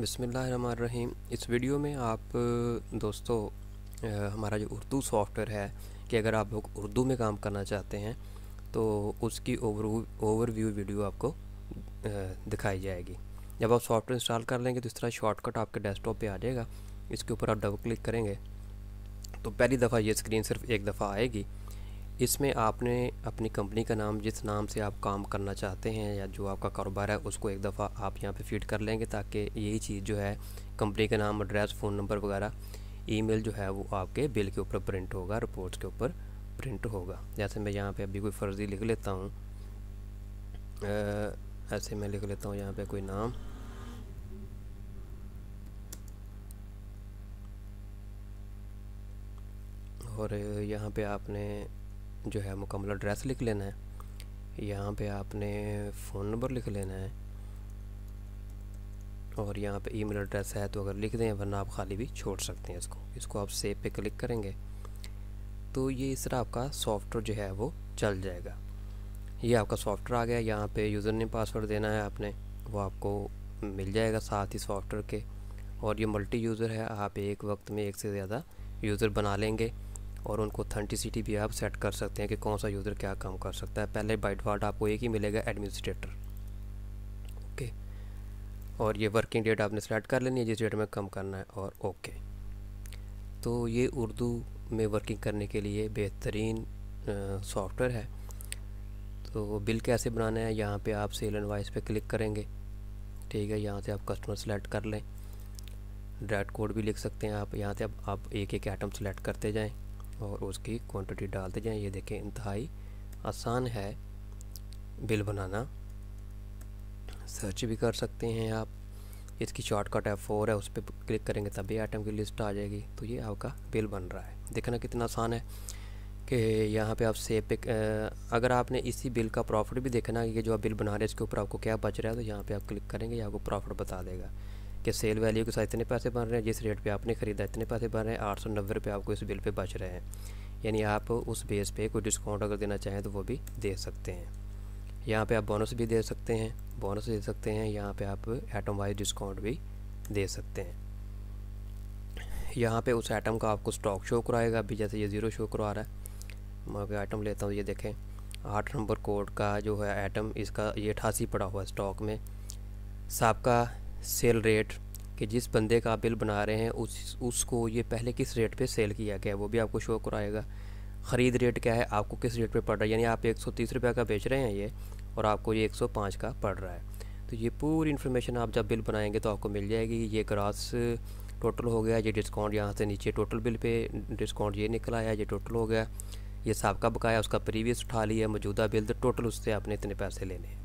बिसमीम इस वीडियो में आप दोस्तों हमारा जो उर्दू सॉफ्टवेयर है कि अगर आप लोग उर्दू में काम करना चाहते हैं तो उसकी ओवर ओवरव्यू वीडियो आपको दिखाई जाएगी। जब आप सॉफ्टवेयर इंस्टॉल कर लेंगे तो इस तरह शॉर्टकट आपके डेस्कटॉप पे आ जाएगा। इसके ऊपर आप डबल क्लिक करेंगे तो पहली दफ़ा ये स्क्रीन सिर्फ़ एक दफ़ा आएगी। इसमें आपने अपनी कंपनी का नाम, जिस नाम से आप काम करना चाहते हैं या जो आपका कारोबार है, उसको एक दफ़ा आप यहाँ पे फ़ीड कर लेंगे ताकि यही चीज़ जो है, कंपनी का नाम एड्रेस फ़ोन नंबर वगैरह ईमेल जो है वो आपके बिल के ऊपर प्रिंट होगा रिपोर्ट्स के ऊपर प्रिंट होगा। जैसे मैं यहाँ पे अभी कोई फ़र्ज़ी लिख लेता हूँ ऐसे मैं लिख लेता हूँ यहाँ पे कोई नाम। और यहाँ पे आपने जो है मुकम्मल एड्रेस लिख लेना है। यहाँ पे आपने फ़ोन नंबर लिख लेना है। और यहाँ पे ईमेल एड्रेस है तो अगर लिख दें, वरना आप खाली भी छोड़ सकते हैं इसको। इसको आप सेव पे क्लिक करेंगे तो ये इस तरह आपका सॉफ्टवेयर जो है वो चल जाएगा। ये आपका सॉफ्टवेयर आ गया। यहाँ पे यूज़र ने पासवर्ड देना है आपने। वो आपको मिल जाएगा साथ ही सॉफ्टवेयर के। और ये मल्टी यूज़र है। आप एक वक्त में एक से ज़्यादा यूज़र बना लेंगे। और उनको ऑथेंटिसिटी भी आप सेट कर सकते हैं कि कौन सा यूज़र क्या काम कर सकता है। पहले बाई डिफ़ॉल्ट आपको एक ही मिलेगा एडमिनिस्ट्रेटर ओके और ये वर्किंग डेट आपने सेलेक्ट कर लेनी है, जिस डेट में कम करना है, और ओके तो ये उर्दू में वर्किंग करने के लिए बेहतरीन सॉफ्टवेयर है। तो बिल कैसे बनाना है, यहाँ पे आप सेल एंड वाइस पे क्लिक करेंगे। ठीक है, यहाँ से आप कस्टमर सेलेक्ट कर लें। डायरेक्ट कोड भी लिख सकते हैं आप, यहाँ से अब आप एक एक आइटम सेलेक्ट करते जाएँ। और उसकी क्वांटिटी डालते जाएँ। ये देखें, इंतहाई आसान है बिल बनाना। सर्च भी कर सकते हैं आप। इसकी शॉर्टकट है फोर है, उस पर क्लिक करेंगे तभी आइटम की लिस्ट आ जाएगी। तो ये आपका बिल बन रहा है। देखना कितना आसान है कि यहाँ पे आप सेव पे अगर आपने इसी बिल का प्रॉफिट भी देखना कि जो आप बिल बना रहे हैं, इसके ऊपर आपको क्या बच रहा है तो यहाँ पे आप क्लिक करेंगे, ये आपको प्रॉफिट बता देगा। कि सेल वैल्यू के साथ इतने पैसे बन रहे हैं, जिस रेट पे आपने ख़रीदा, इतने पैसे बन रहे हैं, आठ सौ नब्बे रुपये आपको इस बिल पे बच रहे हैं। यानी आप उस बेस पे कोई डिस्काउंट अगर देना चाहें तो वो भी दे सकते हैं। यहाँ पे आप बोनस भी दे सकते हैं, बोनस दे सकते हैं, यहाँ पे आप एटम वाइज डिस्काउंट भी दे सकते हैं। यहाँ पे उस आइटम का आपको स्टॉक शो कराएगा, अभी जैसे ये ज़ीरो शो करवा रहा है। मैं आइटम लेता हूँ, ये देखें, आठ नंबर कोड का जो है आइटम इसका ये अठासी पड़ा हुआ है स्टॉक में। सबका सेल रेट कि जिस बंदे का बिल बना रहे हैं, उस, उसको ये पहले किस रेट पे सेल किया गया वो भी आपको शो कराएगा। ख़रीद रेट क्या है, आपको किस रेट पे पड़ रहा है? यानी आप एक सौ तीस रुपये का बेच रहे हैं ये, और आपको ये एक सौ पाँच का पड़ रहा है। तो ये पूरी इन्फॉर्मेशन आप जब बिल बनाएँगे तो आपको मिल जाएगी। ये ग्रास टोटल हो गया, ये डिस्काउंट यहाँ से नीचे टोटल बिल पे डिस्काउंट ये निकला है ये टोटल हो गया। ये सबका बकाया, उसका प्रीवियस उठा लिया, मौजूदा बिल तो टोटल उससे आपने इतने पैसे लेने हैं।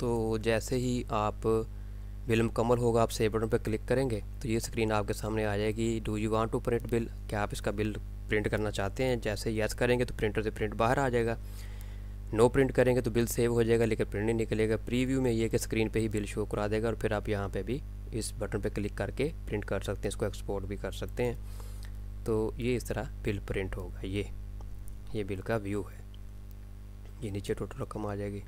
तो जैसे ही आप बिल मुकम्मल होगा, आप सेव बटन पर क्लिक करेंगे तो ये स्क्रीन आपके सामने आ जाएगी। Do you want to print bill? क्या आप इसका बिल प्रिंट करना चाहते हैं? जैसे यस करेंगे तो प्रिंटर से प्रिंट बाहर आ जाएगा। नो प्रिंट करेंगे तो बिल सेव हो जाएगा, लेकिन प्रिंट नहीं निकलेगा। प्रीव्यू में ये कि स्क्रीन पे ही बिल शो करा देगा, और फिर आप यहाँ पे भी इस बटन पे क्लिक करके प्रिंट कर सकते हैं, इसको एक्सपोर्ट भी कर सकते हैं। तो ये इस तरह बिल प्रिंट होगा, ये ये बिल का व्यू है। ये नीचे टोटल रकम आ जाएगी।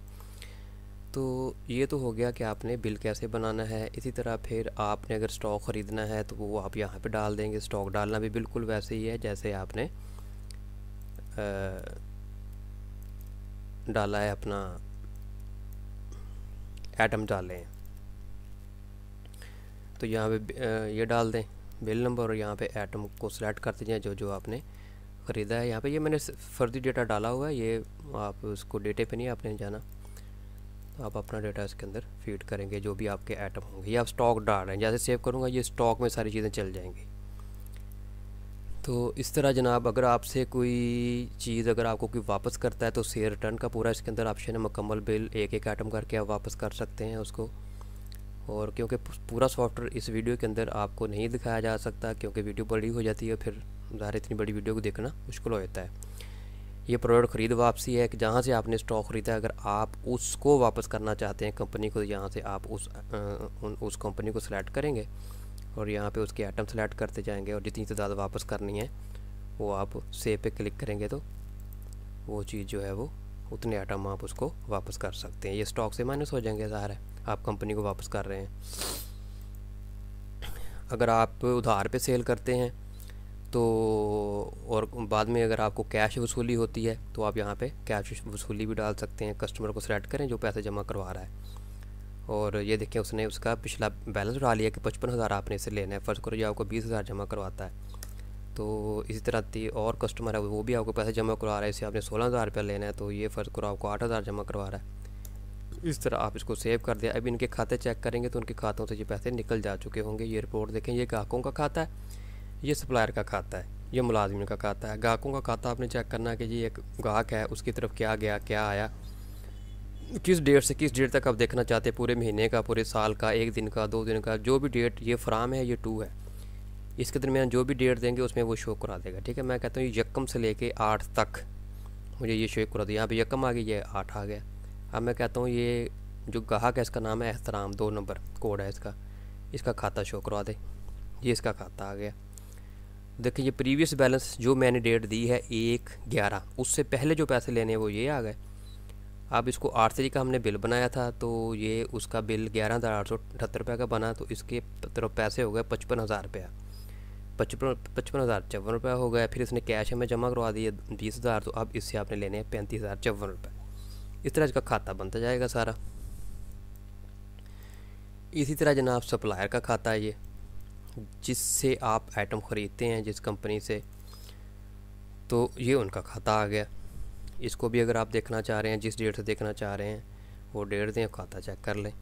तो ये तो हो गया कि आपने बिल कैसे बनाना है। इसी तरह फिर आपने अगर स्टॉक ख़रीदना है तो वो आप यहाँ पे डाल देंगे। स्टॉक डालना भी बिल्कुल वैसे ही है जैसे आपने आ, डाला है अपना एटम डाले हैं। तो यहाँ पे ये डाल दें बिल नंबर और यहाँ पे एटम को सिलेक्ट करते जाएँ जो जो आपने ख़रीदा है। यहाँ पे ये मैंने फर्जी डेटा डाला हुआ है। ये आप उसको डेटे पे नहीं आपने जाना। आप अपना डेटा इसके अंदर फ़ीड करेंगे, जो भी आपके आइटम होंगे, या आप स्टॉक डाल रहे हैं। जैसे सेव करूँगा, ये स्टॉक में सारी चीज़ें चल जाएँगी। तो इस तरह जनाब, अगर आपसे कोई चीज़ अगर आपको कोई वापस करता है तो से रिटर्न का पूरा इसके अंदर ऑप्शन है। मुकम्मल बिल एक एक आइटम करके आप वापस कर सकते हैं उसको। और क्योंकि पूरा सॉफ्टवेयर इस वीडियो के अंदर आपको नहीं दिखाया जा सकता, क्योंकि वीडियो बड़ी हो जाती है, फिर ज़ाहिर इतनी बड़ी वीडियो को देखना मुश्किल हो जाता है। ये प्रोडक्ट ख़रीद वापसी है कि जहाँ से आपने स्टॉक ख़रीदा है अगर आप उसको वापस करना चाहते हैं कंपनी को यहाँ से आप उस आ, उस कंपनी को सिलेक्ट करेंगे और यहाँ पे उसके आइटम सेलेक्ट करते जाएँगे और जितनी तादाद वापस करनी है वो आप सेव पे क्लिक करेंगे तो वो चीज़ जो है वो उतने आइटम आप उसको वापस कर सकते हैं। ये स्टॉक से माइनस हो जाएँगे ज़ाहिर है आप कंपनी को वापस कर रहे हैं। अगर आप उधार पे सेल करते हैं तो और बाद में अगर आपको कैश वसूली होती है तो आप यहाँ पे कैश वसूली भी डाल सकते हैं। कस्टमर को सेलेक्ट करें, जो पैसे जमा करवा रहा है। और ये देखें उसने उसका पिछला बैलेंस उठा लिया कि पचपन हज़ार आपने इसे लेना है। फ़र्ज़ करो जो आपको बीस हज़ार जमा करवाता है। तो इसी तरह ती और कस्टमर है, वो भी आपको पैसे जमा करवा रहा है। इसे आपने सोलह हज़ार रुपया लेना है तो ये फ़र्ज़ करो आपको आठ हज़ार जमा करवा रहा है। इस तरह आप इसको सेव कर दिया अभी इनके खाते चेक करेंगे तो उनके खातों से ये पैसे निकल जा चुके होंगे। ये रिपोर्ट देखें, ये ग्राहकों का खाता है। ये सप्लायर का खाता है, ये मुलाजमिन का खाता है। ग्राहकों का खाता आपने चेक करना कि जी एक ग्राहक है, उसकी तरफ़ क्या गया, क्या आया। किस डेट से किस डेट तक आप देखना चाहते हैं, पूरे महीने का, पूरे साल का, एक दिन का, दो दिन का, जो भी डेट ये फ्राम है, ये टू है। इसके दरमियान जो भी डेट देंगे, उसमें वो शो करा देगा, ठीक है? मैं कहता हूँ यकम से लेके आठ तक मुझे ये शो करा दिया यहाँ पे यकम आ गई, ये आठ आ गया। अब मैं कहता हूँ, ये जो गाहक है, इसका नाम है एहतराम, दो नंबर कोड है इसका। इसका खाता शो करवा दे। ये इसका खाता आ गया। देखिए ये प्रीवियस बैलेंस जो मैंने डेट दी है एक ग्यारह, उससे पहले जो पैसे लेने हैं वो ये आ गए। अब इसको आठ तारीख का हमने बिल बनाया था तो ये उसका बिल ग्यारह हज़ार आठ सौ अठहत्तर रुपये का बना तो इसके तरफ़ पैसे हो गए पचपन हज़ार रुपया। पचपन पचपन हज़ार चौवन रुपया हो गया, फिर इसने कैश हमें जमा करवा दिए बीस हज़ार तो अब इससे आपने लेने हैं पैंतीस हज़ार चौवन रुपये इस तरह इसका खाता बनता जाएगा सारा। इसी तरह जनाब सप्लायर का खाता है ये। जिससे आप आइटम ख़रीदते हैं, जिस कंपनी से तो ये उनका खाता आ गया। इसको भी अगर आप देखना चाह रहे हैं, जिस डेट से देखना चाह रहे हैं, वो डेट दें, खाता चेक कर लें।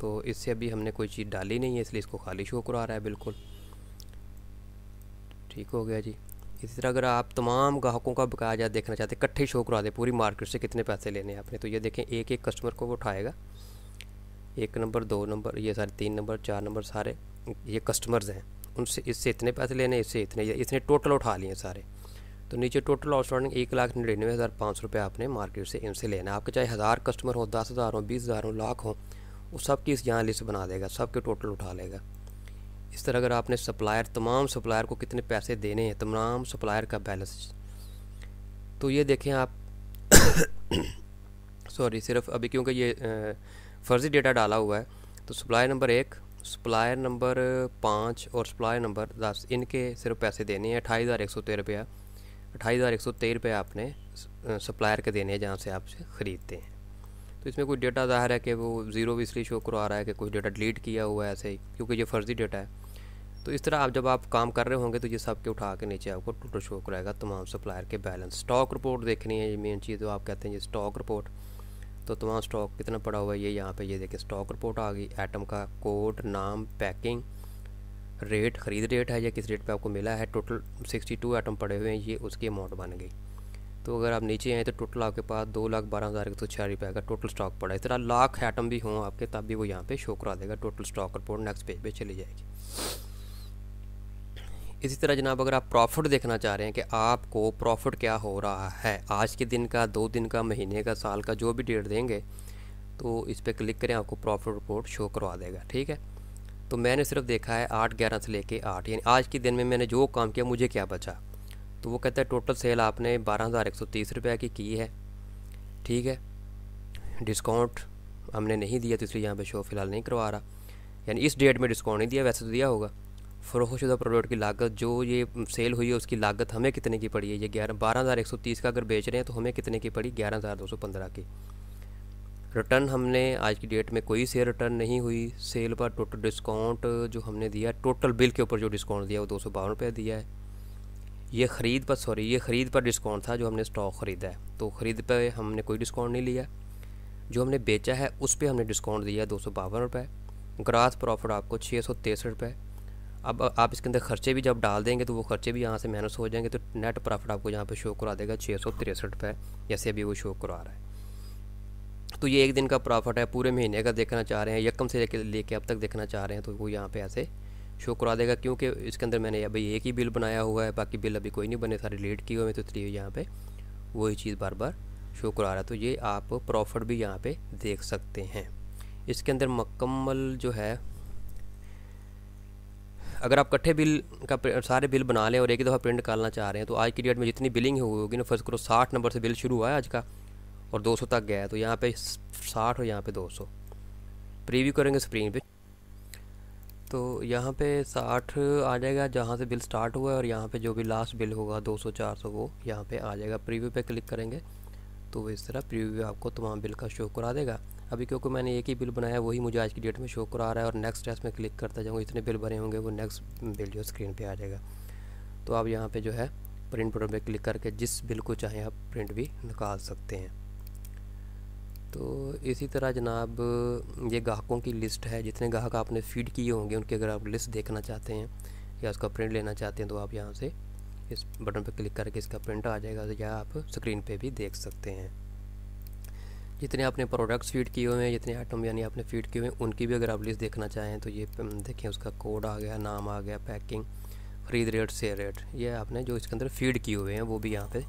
तो इससे अभी हमने कोई चीज़ डाली नहीं है, इसलिए इसको खाली शो करा रहा है, बिल्कुल। ठीक हो गया जी। इसी तरह अगर आप तमाम ग्राहकों का बकाया देखना चाहते हैं, इकट्ठे शो करवा दें, पूरी मार्केट से कितने पैसे लेने हैं आपने तो ये देखें एक एक कस्टमर को वो उठाएगा। एक नंबर, दो नंबर, ये सारे तीन नंबर, चार नंबर सारे ये कस्टमर्स हैं। उनसे, इससे इतने पैसे लेने, इससे इतने इसने टोटल उठा लिए सारे। तो नीचे टोटल आउटस्टैंडिंग एक लाख निन्यानवे हज़ार पाँच सौ रुपये आपने मार्केट से इनसे लेना है। आपके चाहे हज़ार कस्टमर हो, दस हज़ार हो, बीस हज़ार हो, लाख हो, वो सब की इस यहाँ लिस्ट बना देगा सब के टोटल उठा लेगा। इस तरह अगर आपने सप्लायर तमाम सप्लायर को कितने पैसे देने हैं, तमाम सप्लायर का बैलेंस तो ये देखें आप सॉरी सिर्फ़ अभी क्योंकि ये फर्जी डेटा डाला हुआ है। तो सप्लायर नंबर एक सप्लायर नंबर पाँच और सप्लायर नंबर दस, इनके सिर्फ़ पैसे देने हैं। अठाई हज़ार एक सौ तेरह रुपया। अठाई हज़ार एक सौ तेरह रुपये आपने सप्लायर के देने हैं, जहाँ से आपसे ख़रीदते हैं। तो इसमें कोई डेटा ज़ाहिर है कि वो ज़ीरो भी इसलिए शो करवा रहा है कि कुछ डेटा डिलीट किया हुआ है ऐसे ही, क्योंकि ये फ़र्ज़ी डेटा है। तो इस तरह आप जब आप काम कर रहे होंगे तो ये सब के उठा के नीचे आपको टोटल शो कराएगा तमाम सप्लायर के बैलेंस। स्टॉक रिपोर्ट देखनी है, ये मेन चीज़ जो आप कहते हैं, ये स्टॉक रिपोर्ट। तो तमाम स्टॉक कितना पड़ा हुआ है? ये यहाँ पे, ये देखिए स्टॉक रिपोर्ट आ गई। आइटम का कोड नाम पैकिंग रेट ख़रीद रेट है या किस रेट पे आपको मिला है? टोटल 62 आइटम पड़े हुए हैं, ये उसकी अमाउंट बन गई। तो अगर आप नीचे आए तो टोटल आपके पास दो लाख बारह हज़ार एक सौ छः रुपये का टोटल स्टॉक पड़ा है। इस तरह लाख आइटम भी हों आपके, तब भी वो यहाँ पे शो करा देगा। Total stock report next page पे चली जाएगी। इसी तरह जनाब, अगर आप प्रॉफिट देखना चाह रहे हैं कि आपको प्रॉफिट क्या हो रहा है, आज के दिन का, दो दिन का, महीने का, साल का, जो भी डेट देंगे तो इस पर क्लिक करें, आपको प्रॉफिट रिपोर्ट शो करवा देगा, ठीक है? तो मैंने सिर्फ़ देखा है आठ ग्यारह से लेके आठ, यानी आज के दिन में मैंने जो काम किया, मुझे क्या बचा? तो वो कहता है टोटल सेल आपने बारह हज़ार एक सौ तीस रुपये की की है। ठीक है? डिस्काउंट हमने नहीं दिया तो इसलिए यहाँ पे शो फ़िलहाल नहीं करवा रहा। यानी इस डेट में डिस्काउंट नहीं दिया, वैसे तो दिया होगा। फ़रोशुदा प्रोडक्ट की लागत, जो ये सेल हुई है, उसकी लागत हमें कितने की पड़ी है? ये ग्यारह, बारह हज़ार एक सौ तीस का अगर बेच रहे हैं तो हमें कितने की पड़ी? ग्यारह हज़ार दो सौ पंद्रह की। रिटर्न हमने, आज की डेट में कोई सेल रिटर्न नहीं हुई। सेल पर टोटल डिस्काउंट जो हमने दिया टोटल बिल के ऊपर जो डिस्काउंट दिया, वो दो सौ बावन रुपये दिया है। ये ख़रीद पर सॉरी ये ख़रीद पर डिस्काउंट था जो हमने स्टॉक ख़रीदा है। तो ख़रीद पर हमने कोई डिस्काउंट नहीं लिया। जो हमने बेचा है, उस पर हमने डिस्काउंट दिया दो सौ बावन रुपये। ग्रास प्रॉफिट आपको छः सौ तिरसठ रुपये। अब आप इसके अंदर खर्चे भी जब डाल देंगे तो वो खर्चे भी यहाँ से माइनस हो जाएँगे तो नेट प्रॉफिट आपको यहाँ पे शो करा देगा छः सौ तिरसठ रुपये जैसे अभी वो शो करा रहा है। तो ये एक दिन का प्रॉफिट है, पूरे महीने का देखना चाह रहे हैं यकम से लेके लेके अब तक देखना चाह रहे हैं तो वो यहाँ पे ऐसे शो करा देगा, क्योंकि इसके अंदर मैंने अभी एक ही बिल बनाया हुआ है, बाकी बिल अभी कोई नहीं बने, सारे लेट किए हुए तो इसलिए यहाँ पर वही चीज़ बार बार शो करा रहा है। तो ये आप प्रॉफिट भी यहाँ पर देख सकते हैं। इसके अंदर मकम्मल जो है अगर आप कट्ठे बिल का सारे बिल बना लें और एक ही दफ़ा प्रिंट निकालना चाह रहे हैं तो आज की डेट में जितनी बिलिंग हुई होगी ना फ़र्स्ट करो साठ नंबर से बिल शुरू हुआ है आज का, और 200 तक गया है तो यहाँ पे 60 और यहाँ पे 200 प्रीव्यू करेंगे स्क्रीन पे। तो यहाँ पे साठ आ जाएगा जहाँ से बिल स्टार्ट हुआ है, और यहाँ पे जो भी लास्ट बिल होगा 200 400 वो यहाँ पे आ जाएगा। प्रीव्यू पे क्लिक करेंगे तो इस तरह प्रीव्यू आपको तमाम बिल का शो करा देगा। अभी क्योंकि मैंने एक ही बिल बनाया, वही मुझे आज की डेट में शो करा रहा है और नेक्स्ट टेस्ट में क्लिक करता जाऊँगा। इतने बिल बने होंगे, वो नेक्स्ट बिल जो स्क्रीन पर आ जाएगा। तो आप यहाँ पर जो है प्रिंट बटन पर क्लिक करके जिस बिल को चाहें आप प्रिंट भी निकाल सकते हैं। तो इसी तरह जनाब, ये ग्राहकों की लिस्ट है। जितने ग्राहक आपने फ़ीड किए होंगे, उनकी अगर आप लिस्ट देखना चाहते हैं या उसका प्रिंट लेना चाहते हैं तो आप यहाँ से इस बटन पर क्लिक करके इसका प्रिंट आ जाएगा या आप स्क्रीन पे भी देख सकते हैं। जितने आपने प्रोडक्ट्स फ़ीड किए हुए हैं, जितने आइटम यानी आपने फ़ीड किए हुए हैं, उनकी भी अगर आप लिस्ट देखना चाहें तो ये देखें, उसका कोड आ गया, नाम आ गया पैकिंग खरीद रेट से रेट ये आपने जो इसके अंदर फ़ीड किए हुए हैं, वो भी यहाँ पे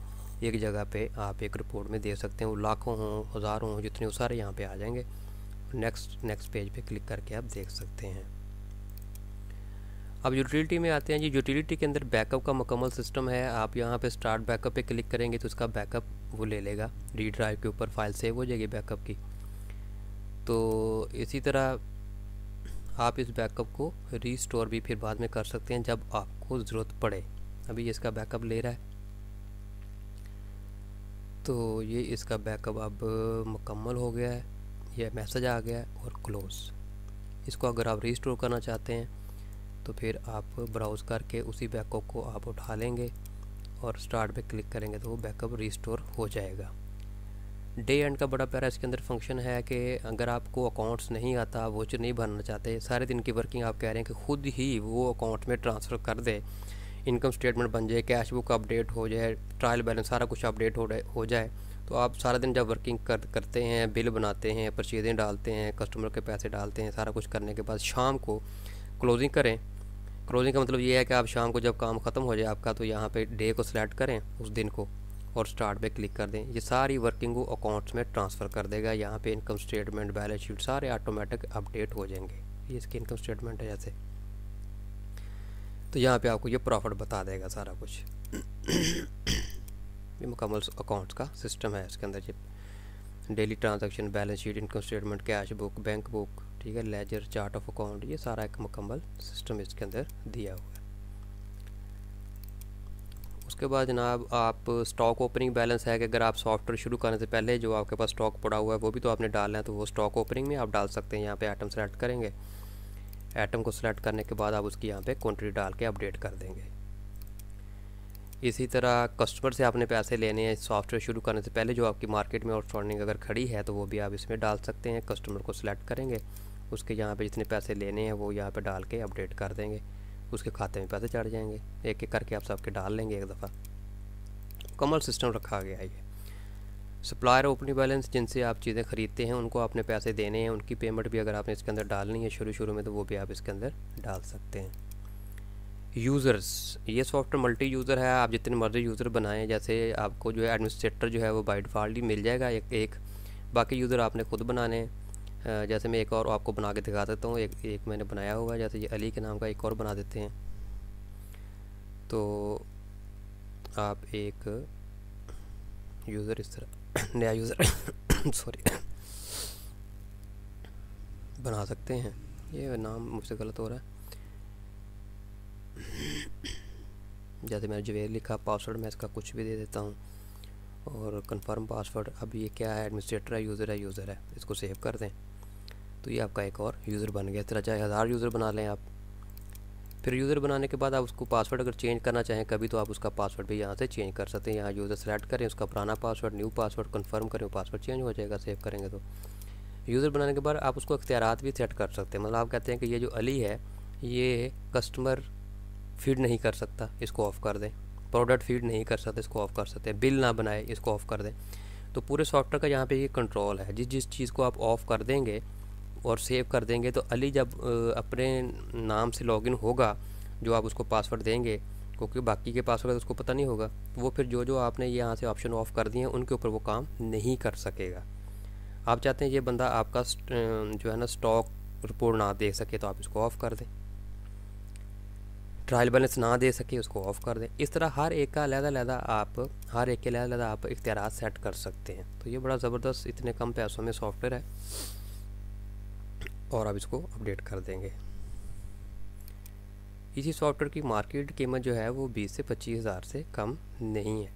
एक जगह पे आप एक रिपोर्ट में देख सकते हैं। वो लाखों हों, हज़ारों हों, जितने वो सारे यहाँ पे आ जाएँगे। नेक्स्ट नेक्स्ट पेज पे क्लिक करके आप देख सकते हैं। अब यूटिलिटी में आते हैं जी। यूटिलिटी के अंदर बैकअप का मुकम्मल सिस्टम है। आप यहाँ पे स्टार्ट बैकअप पे क्लिक करेंगे तो उसका बैकअप वो ले लेगा डी ड्राइव के ऊपर फ़ाइल सेव हो जाएगी बैकअप की। तो इसी तरह आप इस बैकअप को रीस्टोर भी फिर बाद में कर सकते हैं जब आपको ज़रूरत पड़े। अभी इसका बैकअप ले रहा है। तो ये इसका बैकअप अब मुकम्मल हो गया है यह मैसेज आ गया है और क्लोज़ इसको अगर आप रीस्टोर करना चाहते हैं तो फिर आप ब्राउज़ करके उसी बैकअप को आप उठा लेंगे। और स्टार्ट पे क्लिक करेंगे तो वो बैकअप रीस्टोर हो जाएगा। डे एंड का बड़ा प्यारा इसके अंदर फ़ंक्शन है कि अगर आपको अकाउंट्स नहीं आता वो वोचर नहीं भरना चाहते, सारे दिन की वर्किंग आप कह रहे हैं कि ख़ुद ही वो अकाउंट में ट्रांसफ़र कर दे। इनकम स्टेटमेंट बन जाए कैश बुक अपडेट हो जाए ट्रायल बैलेंस सारा कुछ अपडेट हो हो जाए तो आप सारा दिन जब वर्किंग कर, करते हैं बिल बनाते हैं, परचेजें डालते हैं कस्टमर के पैसे डालते हैं, सारा कुछ करने के बाद शाम को क्लोजिंग करें। क्लोजिंग का मतलब ये है कि आप शाम को जब काम ख़त्म हो जाए आपका तो यहाँ पे डे को सिलेक्ट करें उस दिन को और स्टार्ट पे क्लिक कर दें। ये सारी वर्किंग वो अकाउंट्स में ट्रांसफ़र कर देगा। यहाँ पे इनकम स्टेटमेंट बैलेंस शीट सारे ऑटोमेटिक अपडेट हो जाएँगे। ये इसकी इनकम स्टेटमेंट है जैसे तो यहाँ पे आपको ये प्रॉफिट बता देगा सारा कुछ। ये मुकम्मल अकाउंट्स का सिस्टम है इसके अंदर। ये daily transaction balance sheet income statement cash book bank book ठीक है लेजर चार्ट ऑफ़ अकाउंट ये सारा एक मुकम्मल सिस्टम इसके अंदर दिया हुआ है। उसके बाद जनाब आप स्टॉक ओपनिंग बैलेंस है कि अगर आप सॉफ्टवेयर शुरू करने से पहले जो आपके पास स्टॉक पड़ा हुआ है, वो भी तो आपने डालना है तो वो स्टॉक ओपनिंग में आप डाल सकते हैं। यहाँ पे आइटम सेलेक्ट करेंगे। आइटम को सिलेक्ट करने के बाद आप उसकी यहाँ पे क्वान्टिटी डाल के अपडेट कर देंगे। इसी तरह कस्टमर से आपने पैसे लेने हैं सॉफ्टवेयर शुरू करने से पहले जो आपकी मार्केट में आउटस्टैंडिंग अगर खड़ी है तो वो भी आप इसमें डाल सकते हैं। कस्टमर को सिलेक्ट करेंगे। उसके यहाँ पे जितने पैसे लेने हैं, वो यहाँ पे डाल के अपडेट कर देंगे। उसके खाते में पैसे चढ़ जाएँगे। एक एक करके आप सबके डाल लेंगे एक दफ़ा। कमल सिस्टम रखा गया है ये। सप्लायर ओपनिंग बैलेंस, जिनसे आप चीज़ें ख़रीदते हैं, उनको आपने पैसे देने हैं, उनकी पेमेंट भी अगर आपने इसके अंदर डालनी है शुरू शुरू में तो वो भी आप इसके अंदर डाल सकते हैं। यूज़र्स, ये सॉफ्टवेयर मल्टी यूज़र है। आप जितने मर्ज़ी यूज़र बनाएँ, जैसे आपको जो है एडमिनिस्ट्रेटर जो है, वो बाई डिफ़ॉल्ट ही मिल जाएगा एक एक। बाकी यूज़र आपने ख़ुद बनाने हैं। जैसे मैं एक और आपको बना के दिखा देता हूँ। एक एक मैंने बनाया हुआ है, जैसे ये अली के नाम का एक और बना देते हैं। तो आप एक यूज़र इस तरह, नया यूज़र सॉरी बना सकते हैं। ये नाम मुझसे गलत हो रहा है। जैसे मैंने जवेर लिखा पासवर्ड मैं इसका कुछ भी दे देता हूँ। और कंफर्म पासवर्ड अब ये क्या है? एडमिनिस्ट्रेटर है यूज़र है यूज़र है। इसको सेव कर दें। तो ये आपका एक और यूज़र बन गया। इस तरह चाहे हज़ार यूज़र बना लें आप। फिर यूज़र बनाने के बाद आप उसको पासवर्ड अगर चेंज करना चाहें, कभी तो आप उसका पासवर्ड भी यहाँ से चेंज कर सकते हैं। यहाँ यूज़र सेलेक्ट करें, उसका पुराना पासवर्ड न्यू पासवर्ड कन्फर्म करें पासवर्ड चेंज हो जाएगा सेव करेंगे तो। यूज़र बनाने के बाद आप उसको अख्तियार भी सेट कर सकते हैं। मतलब आप कहते हैं कि ये जो अली है, ये कस्टमर फ़ीड नहीं कर सकता, इसको ऑफ़ कर दें। प्रोडक्ट फ़ीड नहीं कर सकते, इसको ऑफ़ कर सकते बिल ना बनाए, इसको ऑफ़ कर दें। तो पूरे सॉफ्टवेयर का यहाँ पे ये कंट्रोल है। जिस जिस चीज़ को आप ऑफ़ कर देंगे और सेव कर देंगे तो अली जब अपने नाम से लॉगिन होगा, जो आप उसको पासवर्ड देंगे, क्योंकि बाकी के पासवर्ड उसको पता नहीं होगा वो फिर जो जो आपने यहाँ से ऑप्शन ऑफ़ कर दिए हैं, उनके ऊपर वो काम नहीं कर सकेगा। आप चाहते हैं ये बंदा आपका जो है ना स्टॉक रिपोर्ट ना दे सके तो आप इसको ऑफ़ कर दें। ट्रायल बैलेंस ना दे सके, उसको ऑफ़ कर दें। इस तरह हर एक का अलग अलग आप, हर एक के अलग अलग आप इख्तियार सेट कर सकते हैं। तो ये बड़ा ज़बरदस्त इतने कम पैसों में सॉफ्टवेयर है। और आप इसको अपडेट कर देंगे। इसी सॉफ्टवेयर की मार्केट कीमत जो है वो बीस से पच्चीस हज़ार से कम नहीं है।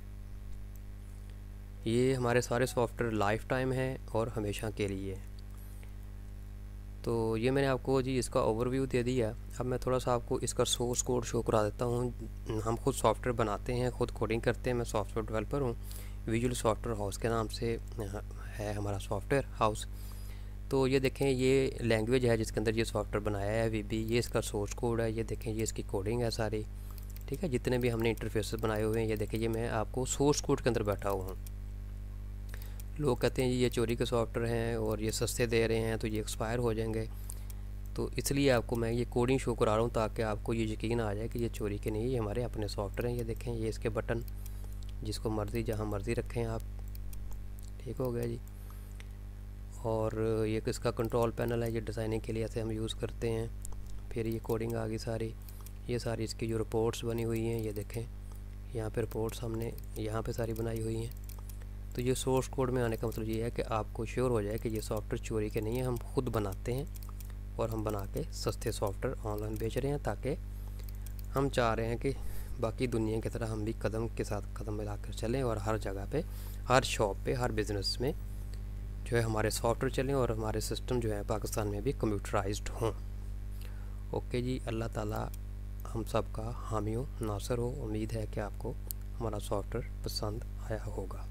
ये हमारे सारे सॉफ्टवेयर लाइफ टाइम हैं और हमेशा के लिए। तो ये मैंने आपको जी इसका ओवरव्यू दे दिया। अब मैं थोड़ा सा आपको इसका सोर्स कोड शो करा देता हूँ। हम खुद सॉफ्टवेयर बनाते हैं, खुद कोडिंग करते हैं। मैं सॉफ्टवेयर डेवलपर हूँ। विजुअल सॉफ्टवेयर हाउस के नाम से है हमारा सॉफ्टवेयर हाउस। तो ये देखें, ये लैंग्वेज है जिसके अंदर ये सॉफ्टवेयर बनाया है वी बी ये इसका सोर्स कोड है, ये देखें, ये इसकी कोडिंग है सारी। ठीक है, जितने भी हमने इंटरफेस बनाए हुए हैं, ये देखें, ये मैं आपको सोर्स कोड के अंदर बैठा हुआ हूँ। लोग कहते हैं, ये चोरी के सॉफ्टवेयर हैं और ये सस्ते दे रहे हैं तो ये एक्सपायर हो जाएँगे। तो इसलिए आपको मैं ये कोडिंग शो करा रहा हूँ ताकि आपको ये यकीन आ जाए कि ये चोरी के नहीं, ये हमारे अपने सॉफ्टवेयर हैं, ये देखें, ये इसके बटन जिसको मर्ज़ी, जहाँ मर्ज़ी रखें आप। ठीक हो गया जी। और ये इसका कंट्रोल पैनल है? ये डिज़ाइनिंग के लिए ऐसे हम यूज़ करते हैं। फिर ये कोडिंग आ गई सारी। ये सारी इसकी जो रिपोर्ट्स बनी हुई हैं, ये देखें। यहाँ पे रिपोर्ट्स हमने यहाँ पे सारी बनाई हुई हैं। तो ये सोर्स कोड में आने का मतलब ये है कि आपको श्योर हो जाए कि ये सॉफ्टवेयर चोरी के नहीं है। हम खुद बनाते हैं और हम बना के सस्ते सॉफ्टवेयर ऑनलाइन बेच रहे हैं ताकि हम चाह रहे हैं कि बाकी दुनिया की तरह हम भी कदम के साथ कदम मिलाकर चलें और हर जगह पे, हर शॉप पे, हर बिज़नेस में जो है हमारे सॉफ्टवेयर चलें और हमारे सिस्टम जो है पाकिस्तान में भी कंप्यूटराइज्ड हों। ओके जी, अल्लाह ताला हम सब का हामी हो, नासर हो। उम्मीद है कि आपको हमारा सॉफ्टवेयर पसंद आया होगा।